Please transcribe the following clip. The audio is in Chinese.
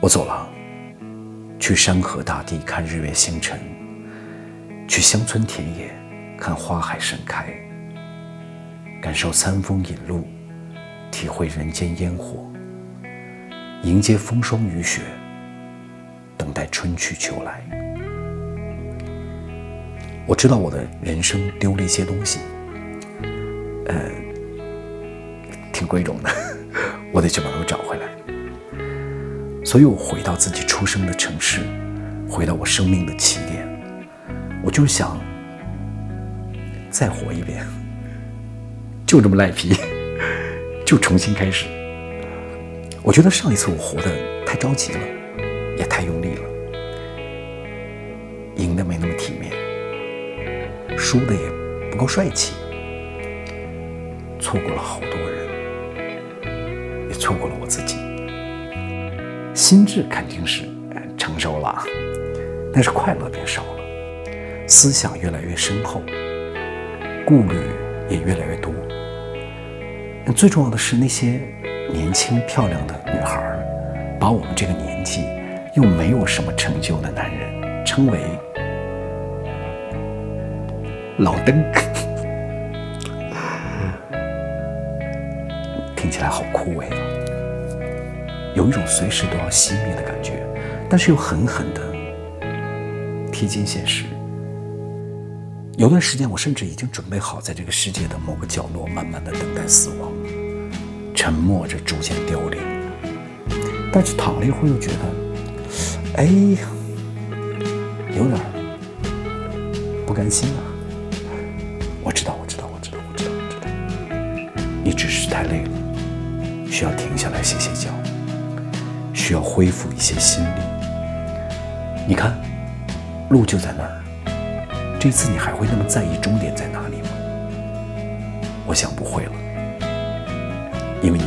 我走了，去山河大地看日月星辰，去乡村田野看花海盛开，感受餐风饮露，体会人间烟火，迎接风霜雨雪，等待春去秋来。我知道我的人生丢了一些东西，呃，挺贵重的，我得去把它们找回来。所以我回到自己出生的城市，回到我生命的起点，我就想再活一遍，就这么赖皮，就重新开始。我觉得上一次我活得太着急了，也太用力了，赢的没那么体面，输的也不够帅气，错过了好多人，也错过了我自己。心智肯定是成熟了，但是快乐变少了，思想越来越深厚，顾虑也越来越多。最重要的是，那些年轻漂亮的女孩，把我们这个年纪又没有什么成就的男人称为“老登”，听起来好枯萎啊。有一种随时都要熄灭的感觉，但是又狠狠的贴近现实。有段时间，我甚至已经准备好在这个世界的某个角落，慢慢的等待死亡，沉默着逐渐凋零。但是躺了一会儿，又觉得，哎呀，有点不甘心啊。我知道，我知道，我知道，我知道，我知道，你只是太累了，需要停下来歇歇脚。需要恢复一些心力。你看，路就在那儿。这次你还会那么在意终点在哪里吗？我想不会了，因为你，